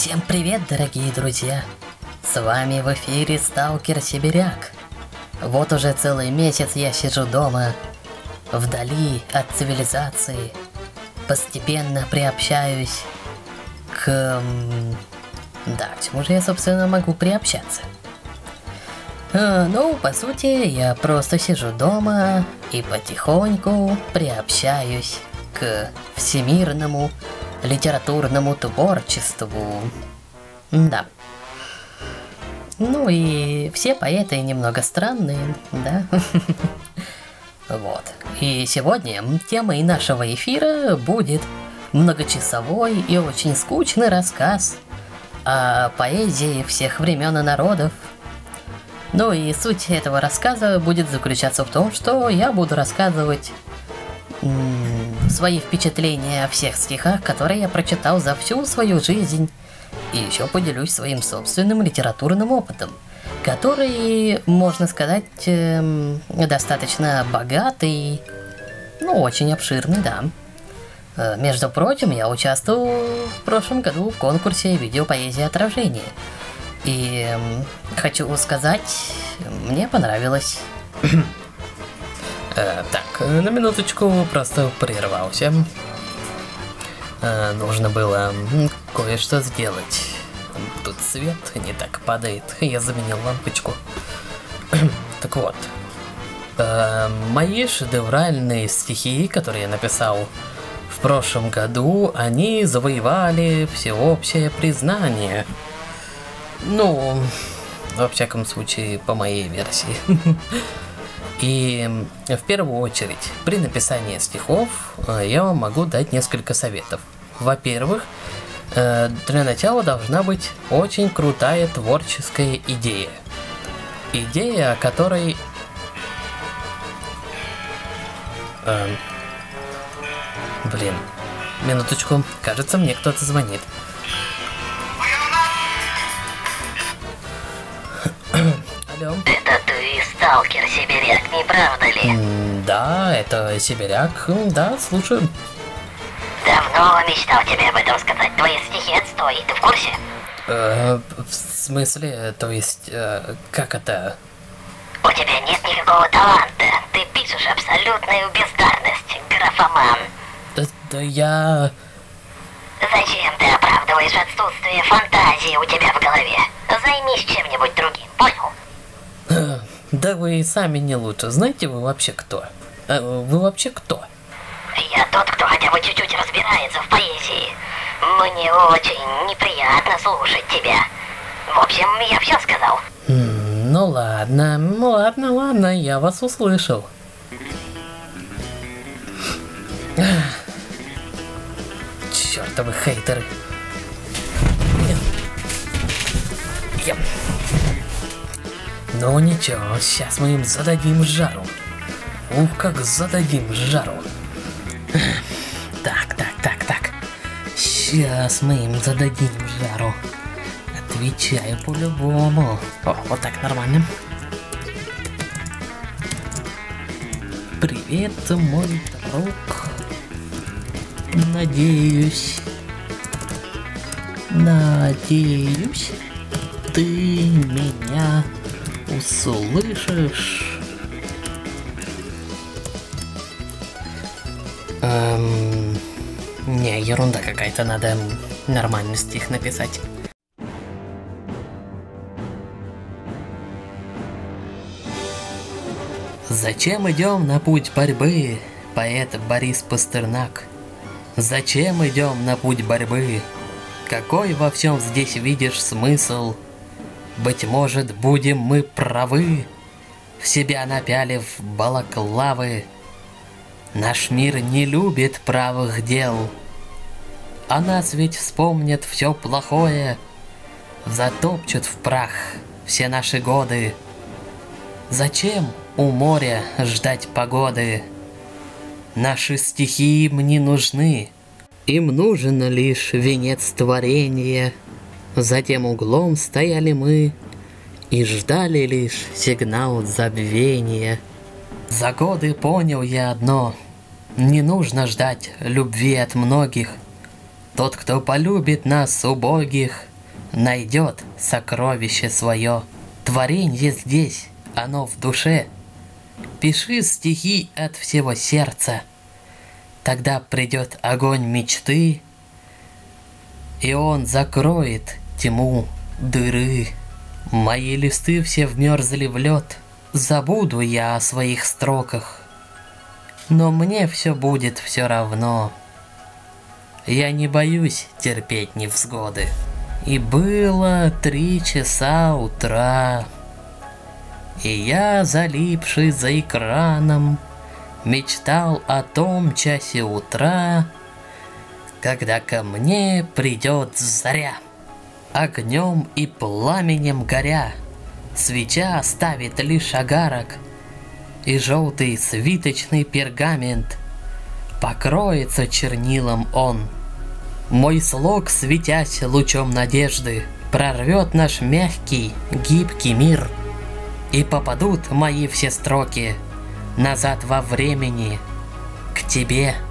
Всем привет, дорогие друзья! С вами в эфире Сталкер Сибиряк. Вот уже целый месяц я сижу дома, вдали от цивилизации, постепенно приобщаюсь к... Да, к чему же я, собственно, могу приобщаться? А, ну, по сути, я просто сижу дома и потихоньку приобщаюсь к всемирному литературному творчеству. Да. Ну и все поэты немного странные, да? Вот. И сегодня темой нашего эфира будет многочасовой и очень скучный рассказ о поэзии всех времен и народов. Ну и суть этого рассказа будет заключаться в том, что я буду рассказывать свои впечатления о всех стихах, которые я прочитал за всю свою жизнь. И еще поделюсь своим собственным литературным опытом, который, можно сказать, эм, достаточно богатый, ну, очень обширный, да. Э, Между прочим, я участвовал в прошлом году в конкурсе видеопоэзии отражения. И эм, хочу сказать, мне понравилось. Э, так, на минуточку просто прервался. Э, нужно было кое-что сделать. Тут свет не так падает, я заменил лампочку. так вот, э, мои шедевральные стихи, которые я написал в прошлом году, они завоевали всеобщее признание. Ну, во всяком случае, по моей версии. И в первую очередь, при написании стихов э, я вам могу дать несколько советов. Во-первых, э, для начала должна быть очень крутая творческая идея. Идея, о которой... Эм, Блин, минуточку, кажется, мне кто-то звонит. Алло. Это ты, сталкер Сибиряк, не правда ли? М, Да, это сибиряк. Да, слушаю. Давно мечтал тебе об этом сказать. Твои стихи отстой, ты в курсе? Э, в смысле, то есть, э, как это? У тебя нет никакого таланта. Ты пишешь абсолютную бездарность, графоман. Да, да я... Зачем ты оправдываешь отсутствие фантазии у тебя в голове? Займись чем-нибудь другим, Да вы и сами не лучше. Знаете вы вообще кто? Э, Вы вообще кто? Я тот, кто хотя бы чуть-чуть разбирается в поэзии. Мне очень неприятно слушать тебя. В общем, я все сказал. Ну ладно, ну ладно, ладно, я вас услышал. Чёртовы хейтеры. Я- Ну ничего, сейчас мы им зададим жару. Ух, как зададим жару. Так, так, так, так. Сейчас мы им зададим жару. Отвечаю по-любому. О, вот так нормально. Привет, мой друг. Надеюсь. Надеюсь, ты меня услышишь. Эм, не, ерунда какая-то, надо нормальный стих написать. Зачем идем на путь борьбы, поэт Борис Пастернак? Зачем идем на путь борьбы? Какой во всем здесь видишь смысл? Быть может, будем мы правы, в себя напялив балаклавы. Наш мир не любит правых дел, а нас ведь вспомнят все плохое, затопчут в прах все наши годы. Зачем у моря ждать погоды? Наши стихи им не нужны. Им нужен лишь венец творения. За тем углом стояли мы и ждали лишь сигнал забвения. За годы понял я одно. Не нужно ждать любви от многих. Тот, кто полюбит нас, убогих, найдет сокровище свое. Творенье здесь, оно в душе. Пиши стихи от всего сердца. Тогда придет огонь мечты, и он закроет тьму дыры. Мои листы все вмерзли в лед, забуду я о своих строках. Но мне все будет все равно. Я не боюсь терпеть невзгоды. И было три часа утра. И я, залипший за экраном, Мечтал о том часе утра, Когда ко мне придет заря. Огнем и пламенем горя, Свеча оставит лишь огарок, И желтый свиточный пергамент. Покроется чернилом он. Мой слог, светясь лучом надежды, Прорвет наш мягкий, гибкий мир, И попадут мои все строки Назад во времени, к тебе —